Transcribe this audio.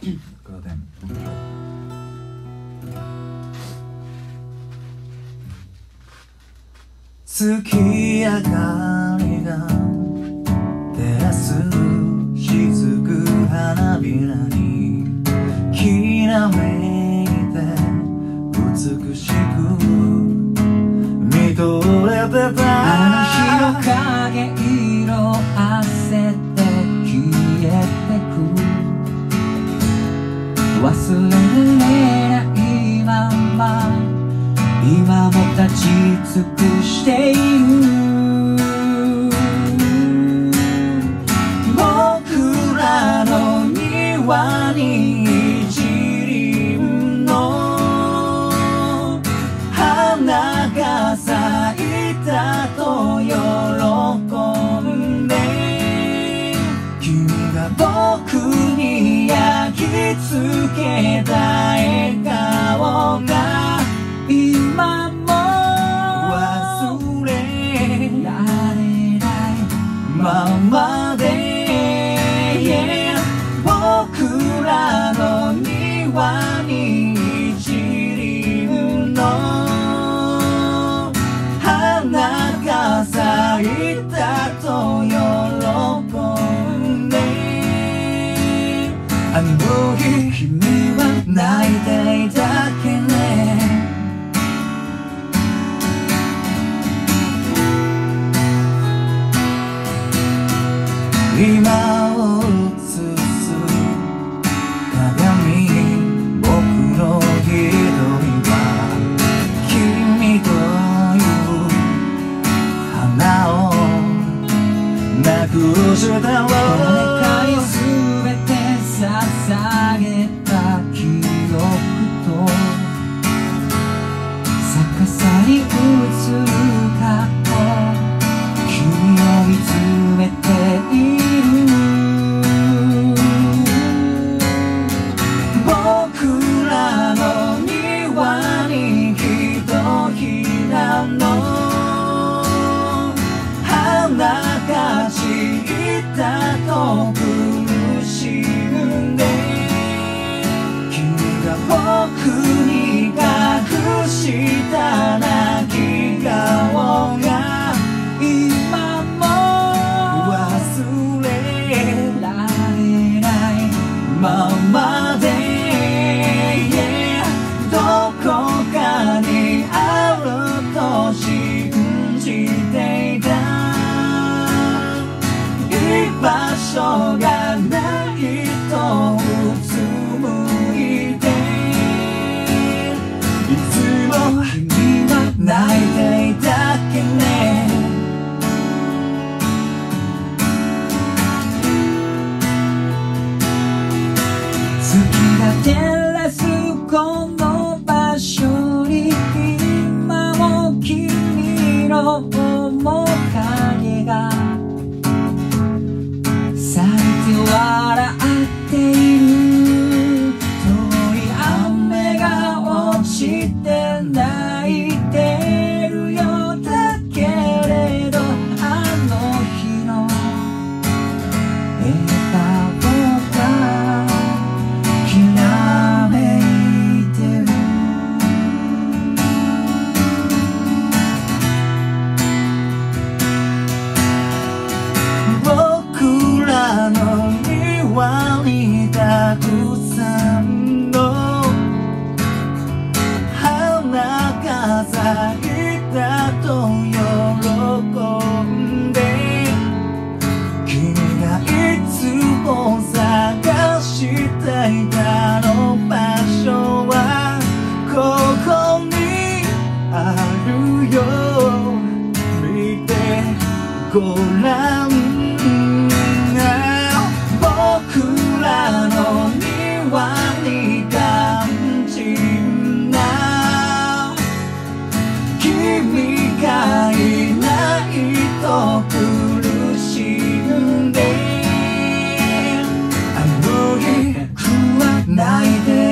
きガーデン月明かり忘れないまま今も立ち尽くしている僕らの庭に why. outside に隠今も忘れられないままで、どこかにあると信じていた居場所がないごら僕らの庭にじ心な君がいないと苦しんであの日食わないで